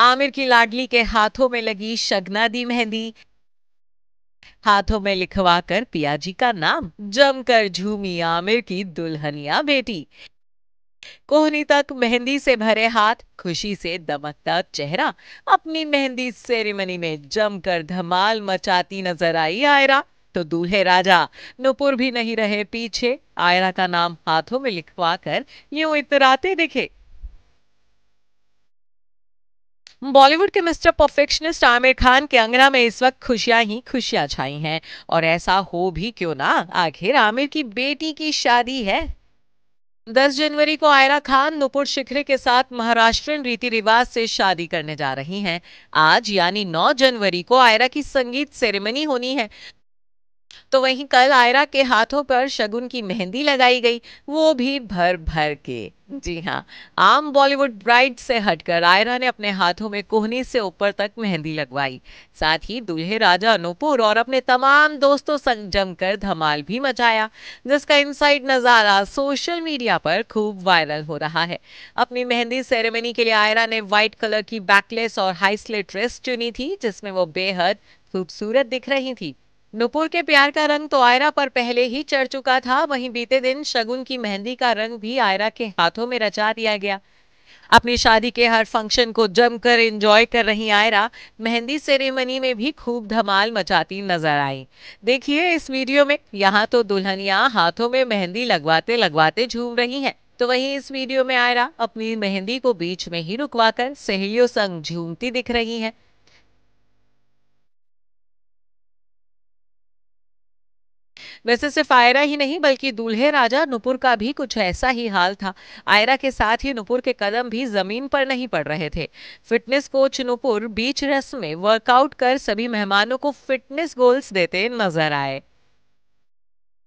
आमिर की लाडली के हाथों में लगी शगना दी मेहंदी। हाथों में लिखवा कर पिया जी का नाम, जमकर झूमी आमिर की दुल्हनिया बेटी। कोहनी तक मेहंदी से भरे हाथ, खुशी से दमकता चेहरा। अपनी मेहंदी सेरेमनी में जमकर धमाल मचाती नज़र आई आयरा। तो दूल्हे राजा, नुपुर भी नहीं रहे पीछे। आयरा का नाम हाथों में लिखवा कर यूँ इतराते दिखे। बॉलीवुड के मिस्टर परफेक्शनिस्ट आमिर खान के अंगना में इस वक्त खुशियाँ ही खुशियाँ छाई हैं। और ऐसा हो भी क्यों ना? आखिर आमिर की बेटी की शादी है। 10 जनवरी को आयरा खान नुपुर शिखरे के साथ महाराष्ट्र रीति रिवाज से शादी करने जा रही हैं। आज यानी 9 जनवरी को आयरा की संगीत सेरेमनी होनी है। तो वहीं कल आयरा के हाथों पर शगुन की मेहंदी लगाई गई, वो भी भर भर के। जी हाँ आम बॉलीवुड ब्राइड से हटकर आयरा ने अपने हाथों में कोहनी से ऊपर तक मेहंदी लगवाई। साथ ही दूल्हे राजा अनूपुर और अपने तमाम दोस्तों संग जमकर धमाल भी मचाया, जिसका इनसाइड नज़ारा सोशल मीडिया पर खूब वायरल हो रहा है। अपनी मेहंदी सेरेमनी के लिए आयरा ने व्हाइट कलर की बैकलेस और हाई ड्रेस चुनी थी, जिसमें वो बेहद खूबसूरत दिख रही थी। नुपुर के प्यार का रंग तो आयरा पर पहले ही चढ़ चुका था, वहीं बीते दिन शगुन की मेहंदी का रंग भी आयरा के हाथों में रचा दिया गया। अपनी शादी के हर फ़ंक्शन को जमकर एंजॉय कर रही आयरा मेहंदी सेरेमनी में भी खूब धमाल मचाती नज़र आई। देखिए इस वीडियो में, यहाँ तो दुल्हनिया हाथों में मेहंदी लगवाते लगवाते झूम रही हैं। तो वहीं इस वीडियो में आयरा अपनी मेहंदी को बीच में ही रुकवाकर सहेलियों संग झूमती दिख रही हैं। वैसे सिर्फ़ आयरा ही नहीं, बल्कि दूल्हे राजा नुपुर का भी कुछ ऐसा ही हाल था। आयरा के साथ ही नुपुर के कदम भी ज़मीन पर नहीं पड़ रहे थे। फिटनेस कोच नुपुर बीच रस में वर्कआउट कर सभी मेहमानों को फिटनेस गोल्स देते नज़र आए।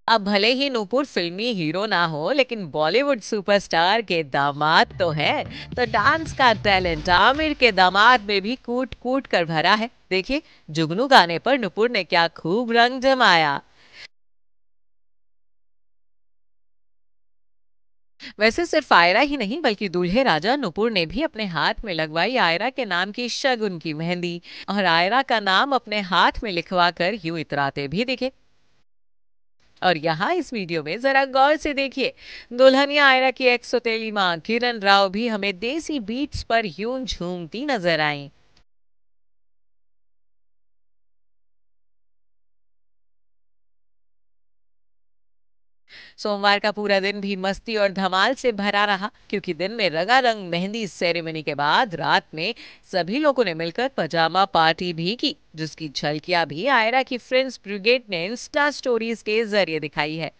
अब भले ही नूपुर फिल्मी हीरो ना हो, लेकिन बॉलीवुड सुपरस्टार के दामाद तो है। तो डांस का टैलेंट आमिर के दामाद में भी कूट कूट कर भरा है। देखिए, जुगनू गाने पर नुपुर ने क्या खूब रंग जमाया। वैसे सिर्फ़ आयरा ही नहीं, बल्कि दूल्हे राजा नुपुर ने भी अपने हाथ में लगवाई आयरा के नाम की शगुन की मेहंदी और आयरा का नाम अपने हाथ में लिखवा कर यूँ इतराते भी दिखे। और यहाँ इस वीडियो में जरा गौर से देखिए, दुल्हनिया आयरा की एक सोतेली माँ किरण राव भी हमें देसी बीट्स पर यूँ झूमती नज़र आई। सोमवार का पूरा दिन भी मस्ती और धमाल से भरा रहा, क्योंकि दिन में रंगारंग मेहंदी सेरेमनी के बाद रात में सभी लोगों ने मिलकर पजामा पार्टी भी की, जिसकी झलकियाँ भी आयरा की फ्रेंड्स ब्रिगेड ने इंस्टा स्टोरीज के ज़रिए दिखाई है।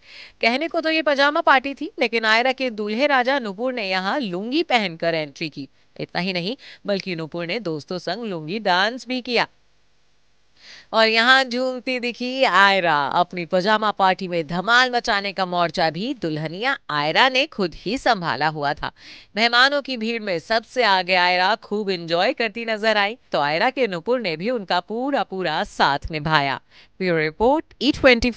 कहने को तो ये पजामा पार्टी थी, लेकिन आयरा के दूल्हे राजा नुपुर ने यहाँ लुंगी पहनकर एंट्री की। इतना ही नहीं, बल्कि नुपुर ने दोस्तों संग लुंगी डांस भी किया। और यहाँ झूमती दिखी आयरा। अपनी पजामा पार्टी में धमाल मचाने का मोर्चा भी दुल्हनिया आयरा ने खुद ही संभाला हुआ था। मेहमानों की भीड़ में सबसे आगे आयरा खूब इंजॉय करती नज़र आई। तो आयरा के नुपुर ने भी उनका पूरा पूरा साथ निभाया। Bureau report E twenty